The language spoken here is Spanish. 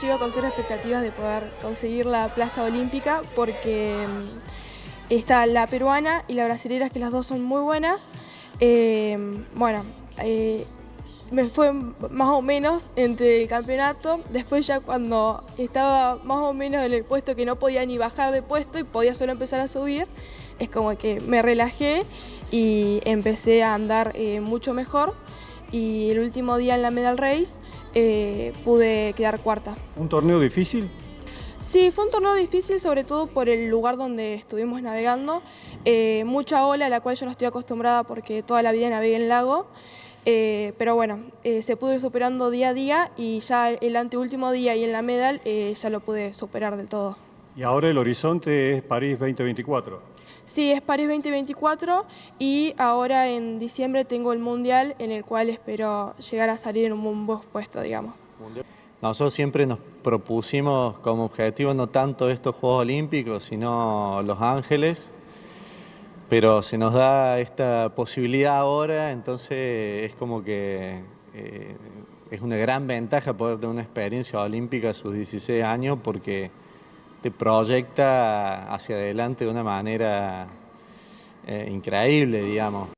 que llego con ciertas expectativas de poder conseguir la plaza olímpica porque mm, está la peruana y la brasilera, que las dos son muy buenas. Eh, bueno, eh, me fue más o menos entre el campeonato. Después ya cuando estaba más o menos en el puesto que no podía ni bajar de puesto y podía solo empezar a subir, es como que me relajé y empecé a andar eh, mucho mejor. Y el último día en la Medal Race eh, pude quedar cuarta. ¿Un torneo difícil? Sí, fue un torneo difícil, sobre todo por el lugar donde estuvimos navegando. Eh, mucha ola, a la cual yo no estoy acostumbrada porque toda la vida navegué en lago. Eh, pero bueno, eh, se pudo ir superando día a día y ya el anteúltimo día y en la medal ya lo pude superar del todo. Y ahora el horizonte es París 2024. Sí, es París 2024 y ahora en diciembre tengo el Mundial en el cual espero llegar a salir en un buen puesto, digamos. Nosotros siempre nos propusimos como objetivo no tanto estos Juegos Olímpicos, sino Los Ángeles, pero se nos da esta posibilidad ahora, entonces es como que eh, es una gran ventaja poder tener una experiencia olímpica a sus 16 años porque te proyecta hacia adelante de una manera eh, increíble, digamos.